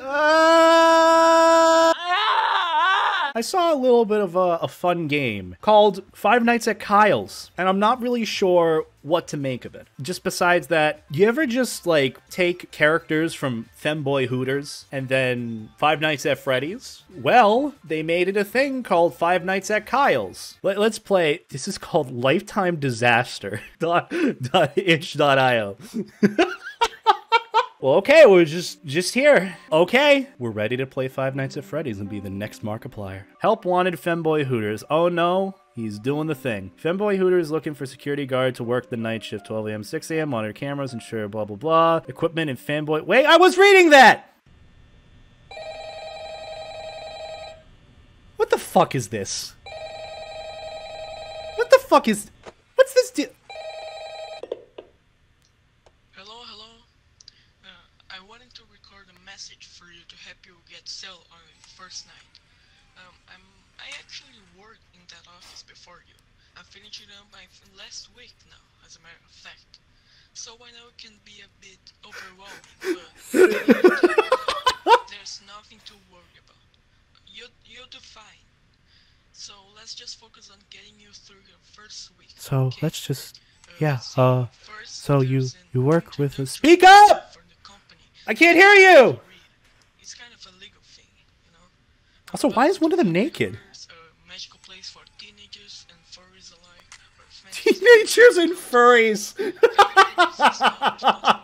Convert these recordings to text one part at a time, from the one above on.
Ah! I saw a little bit of a, a, fun game called Five Nights at Kyle's, and I'm not really sure what to make of it. Just besides that, you ever just like take characters from Femboy Hooters and then Five Nights at Freddy's? Well, they made it a thing called Five Nights at Kyle's. Let, us play. This is called Lifetime Disaster. itch.io. Well, okay, we're just just here. Okay, we're ready to play Five Nights at Freddy's and be the next Markiplier. Help wanted Femboy Hooters. Oh no, He's doing the thing. Femboy Hooters looking for security guard to work the night shift 12 a.m. 6 a.m. monitor cameras ensure blah blah blah. Equipment and fanboy Wait, I was reading that! What the fuck is this? What the fuck is What's this deal? message for you to help you get sale on your first night. Um, I'm, I actually worked in that office before you. I'm finishing up my last week now, as a matter of fact. So I know it can be a bit overwhelming, but there's nothing to worry about. You, you'll do fine. So let's just focus on getting you through your first week. So okay? let's just, uh, yeah. Uh, so you you work with a speak up. I can't hear you! It's kind of a legal thing, you know? Also, why is one of them naked? teenagers and furries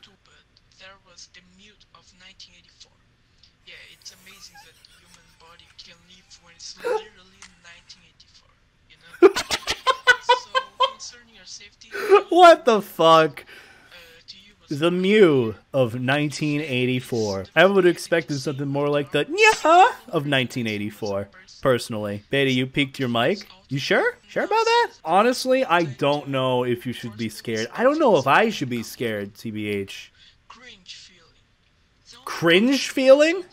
what the fuck? Uh, the Mew of 1984. I would have expected something more like the Nya of 1984, personally. Beta, you peaked your mic? You sure? Sure about that? Honestly, I don't know if you should be scared. I don't know if I should be scared, TBH. Cringe feeling?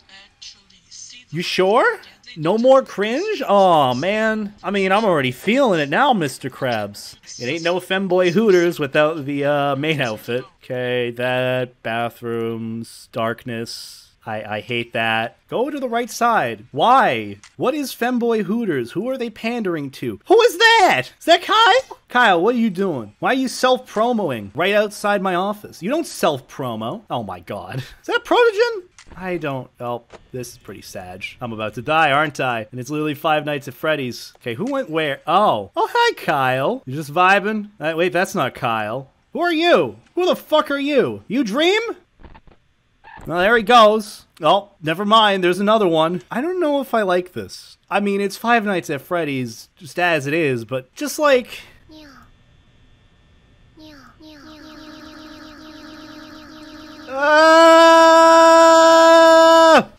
You sure? No more cringe? oh, man. I mean, I'm already feeling it now, Mr. Krabs. It ain't no femboy hooters without the uh, main outfit. Okay, that, bathrooms, darkness. I, I hate that. Go to the right side. Why? What is femboy hooters? Who are they pandering to? Who is that? Is that Kyle? Kyle, what are you doing? Why are you self-promoing right outside my office? You don't self-promo. Oh my god. Is that Protogen? I don't. Oh, this is pretty sad. I'm about to die, aren't I? And it's literally Five Nights at Freddy's. Okay, who went where? Oh. Oh, hi, Kyle. You just vibing? Uh, wait, that's not Kyle. Who are you? Who the fuck are you? You Dream? Well, there he goes. Oh, never mind. There's another one. I don't know if I like this. I mean, it's Five Nights at Freddy's just as it is, but just like... Ah!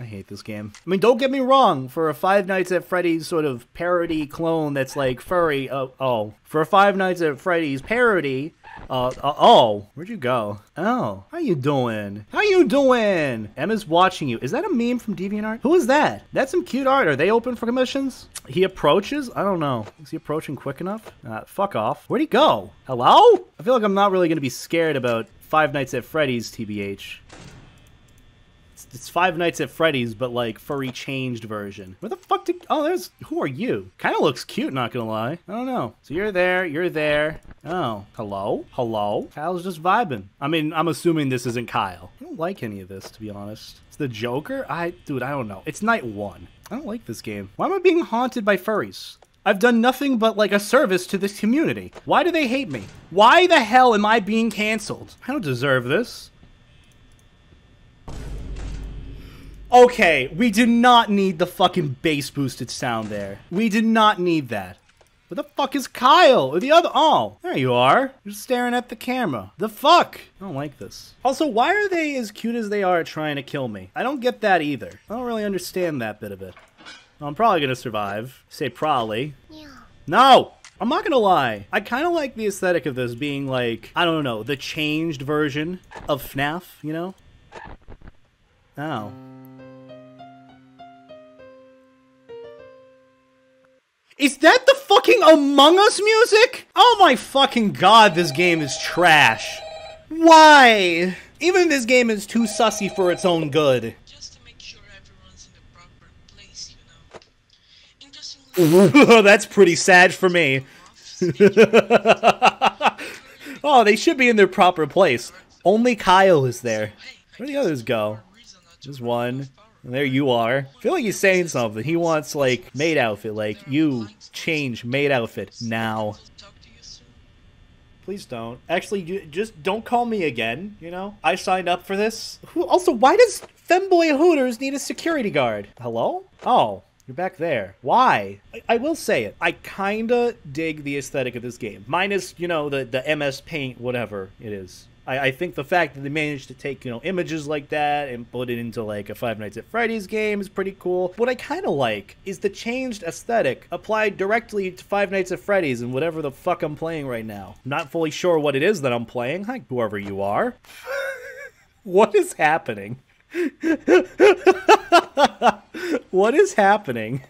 I hate this game. I mean, don't get me wrong. For a Five Nights at Freddy's sort of parody clone that's like furry, uh, oh, for a Five Nights at Freddy's parody, uh, uh, oh, where'd you go? Oh, how you doing? How you doing? Emma's watching you. Is that a meme from DeviantArt? Who is that? That's some cute art. Are they open for commissions? He approaches? I don't know. Is he approaching quick enough? Uh, fuck off. Where'd he go? Hello? I feel like I'm not really gonna be scared about Five Nights at Freddy's, TBH. It's, it's Five Nights at Freddy's, but like furry changed version. Where the fuck did... Oh, there's... Who are you? Kind of looks cute, not gonna lie. I don't know. So you're there, you're there. Oh, hello? Hello? Kyle's just vibing. I mean, I'm assuming this isn't Kyle. I don't like any of this, to be honest. It's the Joker? I... Dude, I don't know. It's night one. I don't like this game. Why am I being haunted by furries? I've done nothing but like a service to this community. Why do they hate me? Why the hell am I being canceled? I don't deserve this. Okay, we do not need the fucking bass boosted sound there. We do not need that. Where the fuck is Kyle? Or the other? Oh, there you are. You're staring at the camera. The fuck? I don't like this. Also, why are they as cute as they are trying to kill me? I don't get that either. I don't really understand that bit of it. Well, I'm probably gonna survive. Say probably. No! I'm not gonna lie. I kind of like the aesthetic of this being like, I don't know, the changed version of FNAF, you know? Oh. Is that the fucking Among Us music? Oh my fucking god, this game is trash. Why? Even this game is too sussy for its own good. Just to make sure everyone's in the proper place, you know. Interestingly, That's pretty sad for me. oh, they should be in their proper place. Only Kyle is there. Where do the others go? There's one. And there you are. I feel like he's saying something. He wants, like, maid outfit. Like, you change maid outfit now. Please don't. Actually, just don't call me again, you know? I signed up for this. Who, also, why does Femboy Hooters need a security guard? Hello? Oh. You're back there. Why? I, I will say it. I kinda dig the aesthetic of this game. Minus, you know, the, the MS Paint, whatever it is. I, I think the fact that they managed to take, you know, images like that and put it into like a Five Nights at Freddy's game is pretty cool. What I kind of like is the changed aesthetic applied directly to Five Nights at Freddy's and whatever the fuck I'm playing right now. I'm not fully sure what it is that I'm playing. Hi, whoever you are. what is happening? what is happening?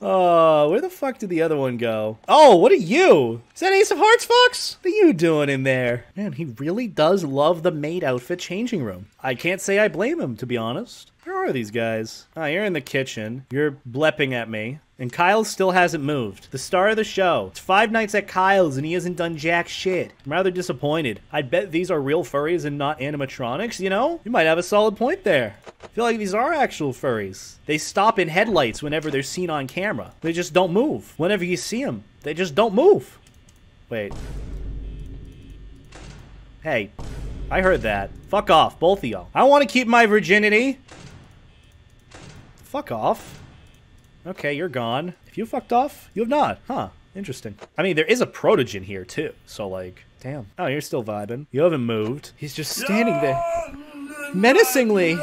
Oh, where the fuck did the other one go? Oh, what are you? Is that Ace of Hearts, Fox? What are you doing in there? Man, he really does love the maid outfit changing room. I can't say I blame him, to be honest. Where are these guys? Ah, you're in the kitchen. You're blepping at me. And Kyle still hasn't moved. The star of the show. It's five nights at Kyle's and he hasn't done jack shit. I'm rather disappointed. I'd bet these are real furries and not animatronics, you know? You might have a solid point there. I feel like these are actual furries. They stop in headlights whenever they're seen on camera. They just don't move. Whenever you see them, they just don't move. Wait. Hey, I heard that. Fuck off, both of y'all. I want to keep my virginity. Fuck off. Okay, you're gone. If you fucked off, you have not. Huh. Interesting. I mean, there is a protogen here, too. So, like, damn. Oh, you're still vibing. You haven't moved. He's just standing there. Menacingly.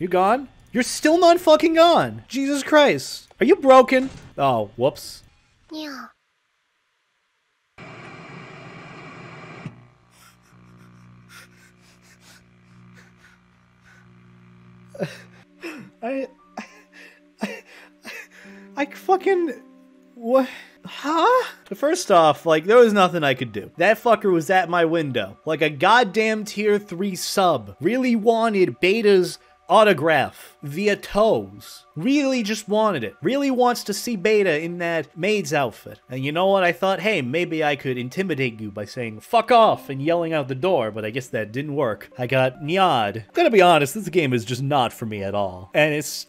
You gone? You're still not fucking gone. Jesus Christ. Are you broken? Oh, whoops. Yeah. I, fucking, what? Huh? First off, like, there was nothing I could do. That fucker was at my window. Like a goddamn tier 3 sub. Really wanted Beta's autograph via toes. Really just wanted it. Really wants to see Beta in that maid's outfit. And you know what? I thought, hey, maybe I could intimidate you by saying fuck off and yelling out the door, but I guess that didn't work. I got nyad. Gotta be honest, this game is just not for me at all. And it's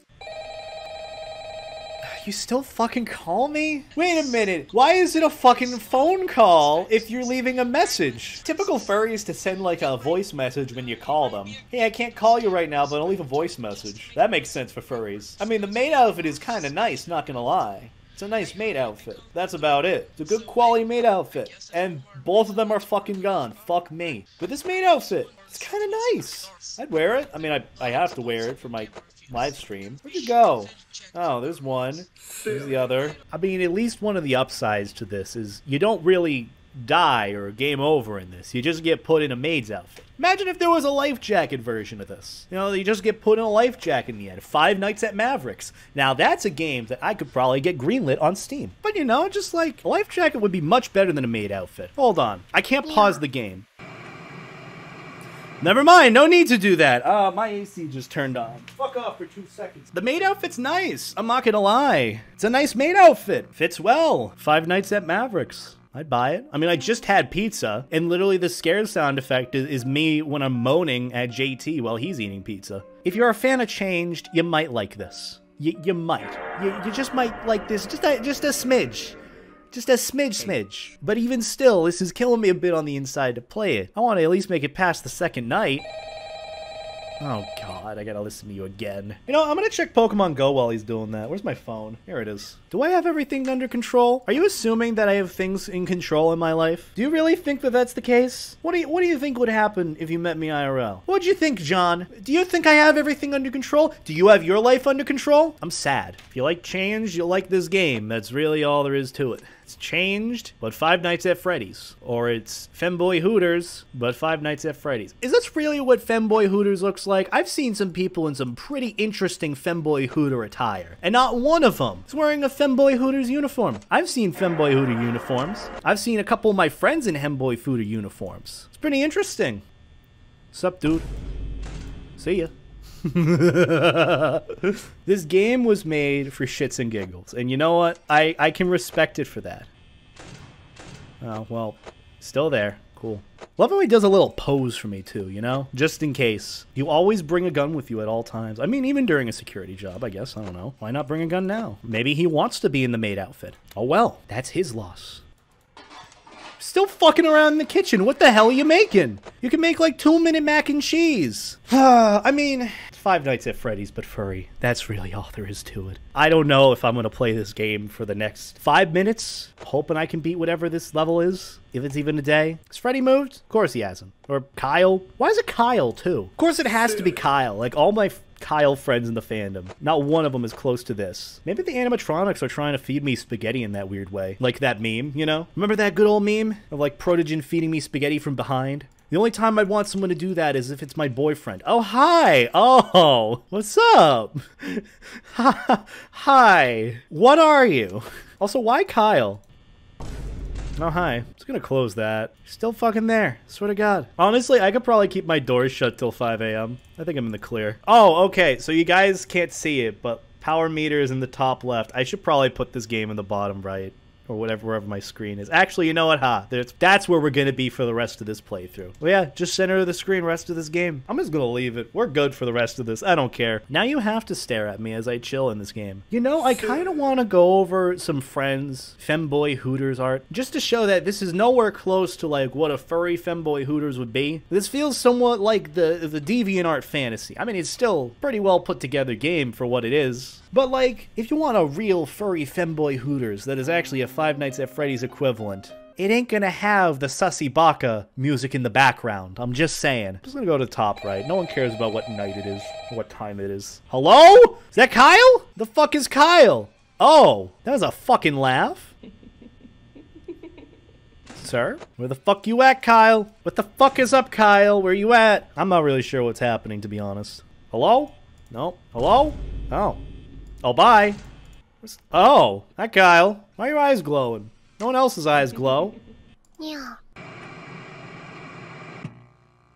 you still fucking call me? Wait a minute. Why is it a fucking phone call if you're leaving a message? Typical furries to send like a voice message when you call them. Hey, I can't call you right now, but I'll leave a voice message. That makes sense for furries. I mean, the maid outfit is kind of nice, not gonna lie. It's a nice maid outfit. That's about it. It's a good quality maid outfit. And both of them are fucking gone. Fuck me. But this maid outfit, it's kind of nice. I'd wear it. I mean, I, I have to wear it for my live stream. Where'd you go? Oh, there's one. There's the other. I mean, at least one of the upsides to this is you don't really die or game over in this. You just get put in a maid's outfit. Imagine if there was a life jacket version of this. You know, you just get put in a life jacket in the end. Five Nights at Mavericks. Now, that's a game that I could probably get greenlit on Steam. But you know, just like, a life jacket would be much better than a maid outfit. Hold on. I can't pause the game. Never mind, no need to do that. Uh, my AC just turned on. Fuck off for two seconds. The maid outfit's nice. I'm not gonna lie. It's a nice maid outfit. Fits well. Five Nights at Mavericks. I'd buy it. I mean, I just had pizza, and literally the scare sound effect is, is me when I'm moaning at JT while he's eating pizza. If you're a fan of Changed, you might like this. You, you might. You, you just might like this. Just a, just a smidge. Just a smidge smidge. But even still, this is killing me a bit on the inside to play it. I want to at least make it past the second night. Oh god, I gotta listen to you again. You know, I'm gonna check Pokemon Go while he's doing that. Where's my phone? Here it is. Do I have everything under control? Are you assuming that I have things in control in my life? Do you really think that that's the case? What do you What do you think would happen if you met me IRL? What'd you think, John? Do you think I have everything under control? Do you have your life under control? I'm sad. If you like change, you'll like this game. That's really all there is to it. It's changed, but Five Nights at Freddy's. Or it's Femboy Hooters, but Five Nights at Freddy's. Is this really what Femboy Hooters looks like? I've seen some people in some pretty interesting Femboy Hooter attire, and not one of them is wearing a Femboy Hooters uniform. I've seen Femboy Hooter uniforms. I've seen a couple of my friends in Femboy Hooter uniforms. It's pretty interesting. Sup, dude? See ya. this game was made for shits and giggles. And you know what? I, I can respect it for that. Oh, well, still there. Cool. Love how he does a little pose for me, too, you know? Just in case. You always bring a gun with you at all times. I mean, even during a security job, I guess. I don't know. Why not bring a gun now? Maybe he wants to be in the maid outfit. Oh, well. That's his loss. Still fucking around in the kitchen. What the hell are you making? You can make like two minute mac and cheese. I mean, Five Nights at Freddy's, but furry. That's really all there is to it. I don't know if I'm gonna play this game for the next five minutes, hoping I can beat whatever this level is, if it's even a day. Has Freddy moved? Of course he hasn't. Or Kyle? Why is it Kyle too? Of course it has to be Kyle. Like all my Kyle friends in the fandom. Not one of them is close to this. Maybe the animatronics are trying to feed me spaghetti in that weird way. Like that meme, you know? Remember that good old meme of like Protogen feeding me spaghetti from behind? The only time I'd want someone to do that is if it's my boyfriend. Oh, hi. Oh, what's up? hi. What are you? Also, why Kyle? Oh, hi. Just gonna close that. Still fucking there. Swear to God. Honestly, I could probably keep my doors shut till 5 a.m. I think I'm in the clear. Oh, okay. So you guys can't see it, but power meter is in the top left. I should probably put this game in the bottom right or whatever wherever my screen is. Actually, you know what? Ha, huh? that's where we're gonna be for the rest of this playthrough. Well, yeah, just center of the screen, rest of this game. I'm just gonna leave it. We're good for the rest of this. I don't care. Now you have to stare at me as I chill in this game. You know, I kind of want to go over some friends femboy Hooters art just to show that this is nowhere close to like what a furry femboy Hooters would be. This feels somewhat like the the deviant art fantasy. I mean, it's still pretty well put together game for what it is. But like, if you want a real furry femboy Hooters that is actually a Five Nights at Freddy's equivalent, it ain't gonna have the Sussy Baka music in the background. I'm just saying. I'm just gonna go to the top right. No one cares about what night it is, what time it is. Hello? Is that Kyle? The fuck is Kyle? Oh, that was a fucking laugh. Sir? Where the fuck you at, Kyle? What the fuck is up, Kyle? Where you at? I'm not really sure what's happening, to be honest. Hello? No. Hello? Oh. Oh, bye. Oh, that Kyle. Why are your eyes glowing? No one else's eyes glow. Yeah.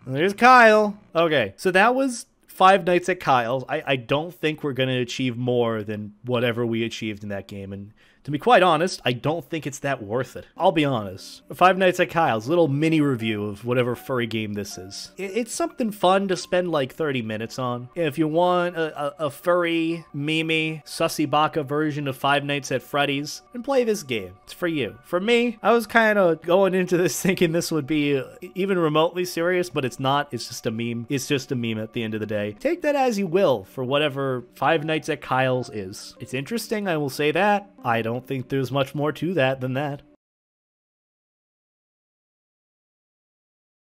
There's Kyle. Okay, so that was Five Nights at Kyle's. I, I don't think we're going to achieve more than whatever we achieved in that game. And to be quite honest, I don't think it's that worth it. I'll be honest. Five Nights at Kyle's, little mini review of whatever furry game this is. It's something fun to spend like 30 minutes on. If you want a, a, a furry, Mimi, Sussy Baka version of Five Nights at Freddy's, then play this game. It's for you. For me, I was kind of going into this thinking this would be uh, even remotely serious, but it's not. It's just a meme. It's just a meme at the end of the day. Take that as you will for whatever Five Nights at Kyle's is. It's interesting, I will say that. I don't think there's much more to that than that.